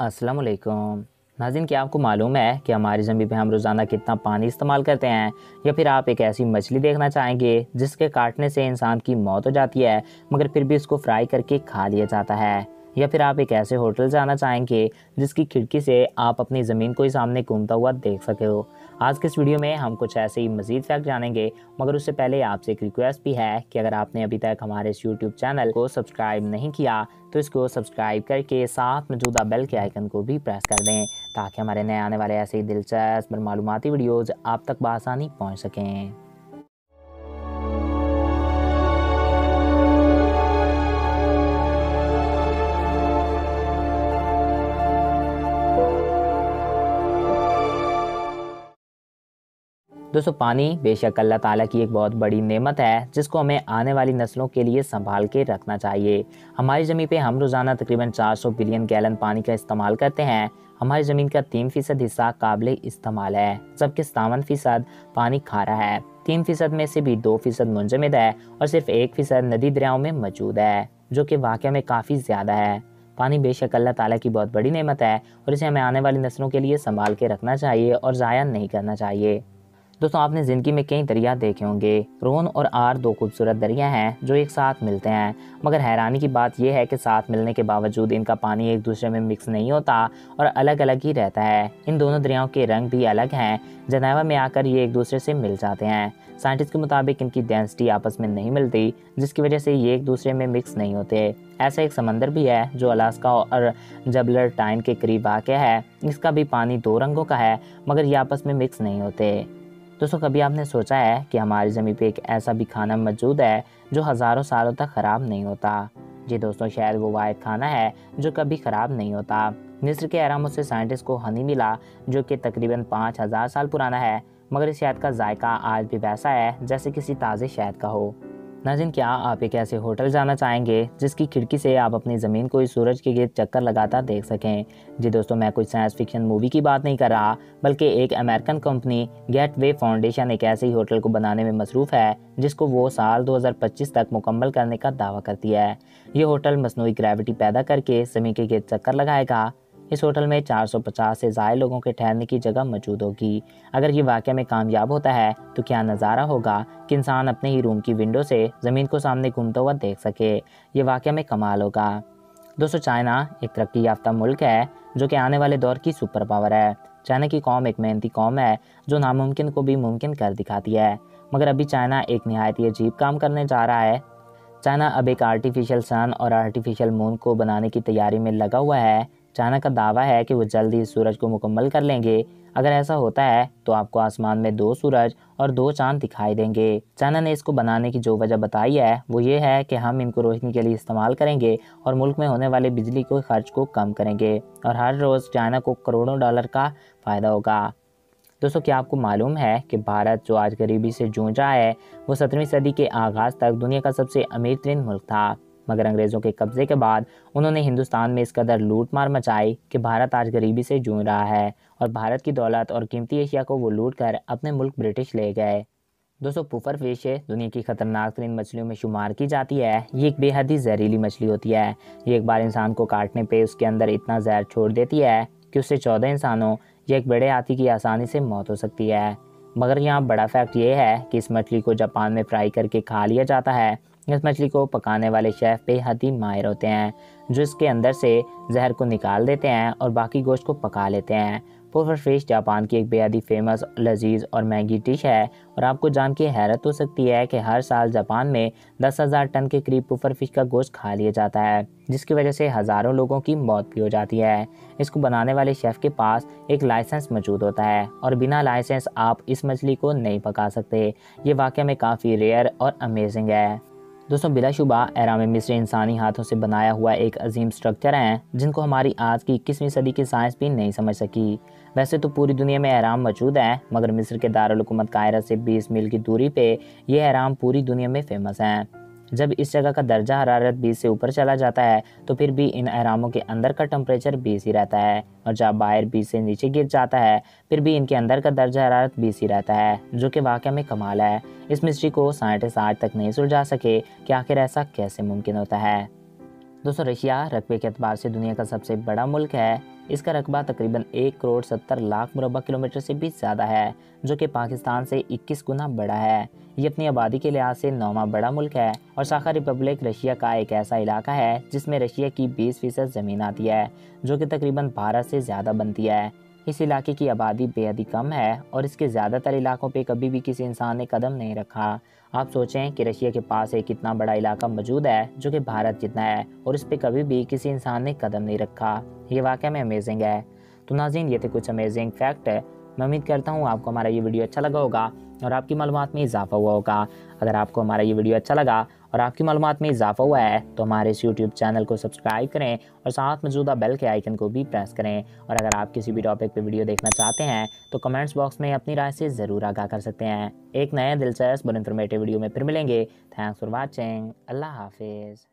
السلام علیکم۔ ناظرین، کیا آپ کو معلوم ہے کہ ہماری زمین پہ ہم روزانہ کتنا پانی استعمال کرتے ہیں؟ یا پھر آپ ایک ایسی مچھلی دیکھنا چاہیں گے جس کے کاٹنے سے انسان کی موت ہو جاتی ہے، مگر پھر بھی اس کو فرائی کر کے کھا لیا جاتا ہے؟ یا پھر آپ ایک ایسے ہوٹل جانا چاہیں گے جس کی کھڑکی سے آپ اپنی زمین کو ہی سامنے گھومتا ہوا دیکھ سکے ہو۔ آج کے اس ویڈیو میں ہم کچھ ایسے ہی مزید فیکٹ جانیں گے، مگر اس سے پہلے آپ سے ایک ریکویسٹ بھی ہے کہ اگر آپ نے ابھی تک ہمارے اس یوٹیوب چینل کو سبسکرائب نہیں کیا، تو اس کو سبسکرائب کر کے ساتھ موجودہ بیل کے آئیکن کو بھی پریس کر دیں تاکہ ہمارے نئے آنے والے ایسے ہی دلچسپ اور معلوماتی ویڈیوز آپ تک بآسانی پہنچ سکیں۔ دوستو، پانی بے شک اللہ تعالیٰ کی ایک بہت بڑی نعمت ہے، جس کو ہمیں آنے والی نسلوں کے لیے سنبھال کے رکھنا چاہیے۔ ہماری زمین پہ ہم روزانہ تقریباً چار سو بلین گیلن پانی کا استعمال کرتے ہیں۔ ہماری زمین کا تین فیصد حصہ قابل استعمال ہے، جبکہ ستاون فیصد پانی کھارا ہے۔ تین فیصد میں سے بھی دو فیصد منجمد ہے اور صرف ایک فیصد ندی دریاؤں میں موجود ہے، جو کہ واقعہ میں کافی زیادہ ہے۔ پانی بے شک اللہ تعالیٰ کی بہت بڑی نعمت ہے اور اسے ہمیں آنے والی نسلوں کے لیے سنبھال کے رکھنا چاہیے اور ضائع نہیں کرنا چاہیے۔ دوستوں آپ نے زندگی میں کئی دریا دیکھے ہوں گے۔ رون اور آر دو خوبصورت دریا ہیں جو ایک ساتھ ملتے ہیں۔ مگر حیرانی کی بات یہ ہے کہ ساتھ ملنے کے باوجود ان کا پانی ایک دوسرے میں مکس نہیں ہوتا اور الگ الگ ہی رہتا ہے۔ ان دونوں دریاؤں کے رنگ بھی الگ ہیں۔ جنیوا میں آ کر یہ ایک دوسرے سے مل جاتے ہیں۔ سائنٹسٹ کے مطابق ان کی ڈینسٹی آپس میں نہیں ملتی، جس کی وجہ سے یہ ایک دوسرے میں مکس نہیں ہوتے۔ ایسا ایک سمندر بھی ہے جو الاسکا اور جبلر ٹائن کے قریب واقع ہے۔ اس کا بھی پانی دو رنگوں کا ہے، مگر یہ آپس میں مکس نہیں ہوتے۔ دوستو کبھی آپ نے سوچا ہے کہ ہماری زمین پہ ایک ایسا بھی کھانا موجود ہے جو ہزاروں سالوں تک خراب نہیں ہوتا۔ جی دوستو، شاید وہ واحد کھانا ہے جو کبھی خراب نہیں ہوتا۔ مصر کے احراموں سے سائنٹسٹ کو ہنی ملا جو کہ تقریباً پانچ ہزار سال پرانا ہے، مگر اس شہد کا ذائقہ آج بھی ویسا ہے جیسے کسی تازے شہد کا ہو۔ ناظرین کیا آپ ایک ایسے ہوٹل جانا چاہیں گے جس کی کھڑکی سے آپ اپنی زمین کو اس سورج کے گرد چکر لگاتا دیکھ سکیں۔ جی دوستو، میں کوئی سائنس فکشن مووی کی بات نہیں کر رہا، بلکہ ایک امریکن کمپنی گیٹ وے فاؤنڈیشن ایک ایسے ہی ہوٹل کو بنانے میں مصروف ہے، جس کو وہ سال دو ہزار پچیس تک مکمل کرنے کا دعویٰ کرتی ہے۔ یہ ہوٹل مصنوعی گریوٹی پیدا کر کے زمین کے گرد چکر لگائے گا۔ اس ہوٹل میں چار سو پچاس سے زائد لوگوں کے ٹھہرنے کی جگہ موجود ہوگی۔ اگر یہ واقعہ میں کامیاب ہوتا ہے، تو کیا نظارہ ہوگا کہ انسان اپنے ہی روم کی ونڈو سے زمین کو سامنے گھومتا ہوا دیکھ سکے؟ یہ واقعہ میں کمال ہوگا۔ دوستو، چائنا ایک ترقی یافتہ ملک ہے جو کہ آنے والے دور کی سپر پاور ہے۔ چائنا کی قوم ایک محنتی قوم ہے جو ناممکن کو بھی ممکن کر دکھاتی ہے۔ مگر ابھی چائنا ایک نہایت ہی عجیب کام کرنے جا رہا ہے۔ چائنا اب ایک آرٹیفیشل سن اور آرٹیفیشل مون کو بنانے کی تیاری میں لگا ہوا ہے۔ چائنا کا دعویٰ ہے کہ وہ جلد ہی سورج کو مکمل کر لیں گے۔ اگر ایسا ہوتا ہے تو آپ کو آسمان میں دو سورج اور دو چاند دکھائی دیں گے۔ چائنا نے اس کو بنانے کی جو وجہ بتائی ہے وہ یہ ہے کہ ہم ان کو روشنی کے لیے استعمال کریں گے اور ملک میں ہونے والے بجلی کو خرچ کو کم کریں گے اور ہر روز چائنا کو کروڑوں ڈالر کا فائدہ ہوگا۔ دوستو، کیا آپ کو معلوم ہے کہ بھارت جو آج غریبی سے جونج رہا ہے، وہ سترویں صدی کے آغاز تک دنیا کا سب سے امیر ترین ملک تھا؟ مگر انگریزوں کے قبضے کے بعد انہوں نے ہندوستان میں اس قدر لوٹ مار مچائی کہ بھارت آج غریبی سے جون رہا ہے اور بھارت کی دولت اور قیمتی اشیاء کو وہ لوٹ کر اپنے ملک برٹش لے گئے۔ دوستو پوفر فش دنیا کی خطرناک ترین مچھلیوں میں شمار کی جاتی ہے۔ یہ ایک بے حد ہی زہریلی مچھلی ہوتی ہے۔ یہ ایک بار انسان کو کاٹنے پہ اس کے اندر اتنا زہر چھوڑ دیتی ہے کہ اس سے چودہ انسانوں یا ایک بڑے ہاتھی کی آسانی سے موت ہو سکتی ہے۔ مگر یہاں بڑا فیکٹ یہ ہے کہ اس مچھلی کو جاپان میں فرائی کر کے کھا لیا جاتا ہے۔ اس مچھلی کو پکانے والے شیف بے حد ہی ماہر ہوتے ہیں، جو اس کے اندر سے زہر کو نکال دیتے ہیں اور باقی گوشت کو پکا لیتے ہیں۔ پوفر فش جاپان کی ایک بے حدی فیمس لذیذ اور مہنگی ڈش ہے اور آپ کو جان کے حیرت ہو سکتی ہے کہ ہر سال جاپان میں دس ہزار ٹن کے قریب پوفر فش کا گوشت کھا لیا جاتا ہے، جس کی وجہ سے ہزاروں لوگوں کی موت بھی ہو جاتی ہے۔ اس کو بنانے والے شیف کے پاس ایک لائسنس موجود ہوتا ہے اور بنا لائسنس آپ اس مچھلی کو نہیں پکا سکتے۔ یہ واقعہ میں کافی ریئر اور امیزنگ ہے۔ دوستوں بلا شبہ احرام مصر انسانی ہاتھوں سے بنایا ہوا ایک عظیم سٹرکچر ہیں جن کو ہماری آج کی اکیسویں صدی کی سائنس بھی نہیں سمجھ سکی۔ ویسے تو پوری دنیا میں احرام موجود ہیں، مگر مصر کے دارالحکومت قاہرہ سے بیس میل کی دوری پہ یہ احرام پوری دنیا میں فیمس ہیں۔ جب اس جگہ کا درجہ حرارت بیس سے اوپر چلا جاتا ہے، تو پھر بھی ان احراموں کے اندر کا ٹمپریچر بیس ہی رہتا ہے۔ اور جب باہر بیس سے نیچے گر جاتا ہے، پھر بھی ان کے اندر کا درجہ حرارت بیس ہی رہتا ہے، جو کہ واقعہ میں کمال ہے۔ اس مسٹری کو ساٹھ آج تک نہیں سلجھا سکے کہ آخر ایسا کیسے ممکن ہوتا ہے۔ دوستو رشیا، رقبے کے اعتبار سے دنیا کا سب سے بڑا ملک ہے۔ اس کا رقبہ تقریباً ایک کروڑ ستر لاکھ مربع کلومیٹر سے بھی زیادہ ہے، جو کہ پاکستان سے اکیس گنا بڑا ہے۔ یہ اپنی آبادی کے لحاظ سے نوما بڑا ملک ہے اور ساخہ ریپبلک رشیا کا ایک ایسا علاقہ ہے جس میں رشیا کی بیس فیصد زمین آتی ہے، جو کہ تقریباً بھارت سے زیادہ بنتی ہے۔ اس علاقے کی آبادی بے ہی کم ہے اور اس کے زیادہ تر علاقوں پہ کبھی بھی کسی انسان نے قدم نہیں رکھا۔ آپ سوچیں کہ رشیا کے پاس ایک اتنا بڑا علاقہ موجود ہے جو کہ بھارت جتنا ہے اور اس پہ کبھی بھی کسی انسان نے قدم نہیں رکھا۔ یہ واقعہ میں امیزنگ ہے۔ تو ناظرین، یہ تھے کچھ امیزنگ فیکٹ میں امید کرتا ہوں آپ کو ہمارا یہ ویڈیو اچھا لگا ہوگا اور آپ کی معلومات میں اضافہ ہوا ہوگا۔ اگر آپ کو ہمارا یہ ویڈیو اچھا لگا اور آپ کی معلومات میں اضافہ ہوا ہے تو ہمارے اس یوٹیوب چینل کو سبسکرائب کریں اور ساتھ موجودہ بیل کے آئیکن کو بھی پریس کریں۔ اور اگر آپ کسی بھی ٹاپک پہ ویڈیو دیکھنا چاہتے ہیں تو کمنٹس باکس میں اپنی رائے سے ضرور آگاہ کر سکتے ہیں۔ ایک نئے دلچسپ اور انفارمیٹیو ویڈیو میں پھر ملیں گے۔ تھینکس فار واچنگ اللہ حافظ۔